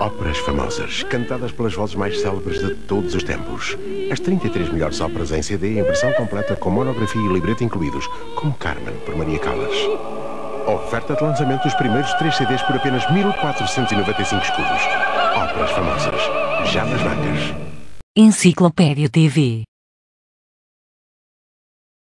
Óperas famosas, cantadas pelas vozes mais célebres de todos os tempos. As 33 melhores óperas em CD em versão completa com monografia e libreto incluídos, como Carmen, por Maria Callas. Oferta de lançamento dos primeiros três CDs por apenas 1.495 escudos. Óperas famosas, já nas bancas. Enciclopédia TV